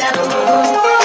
Double. taboo,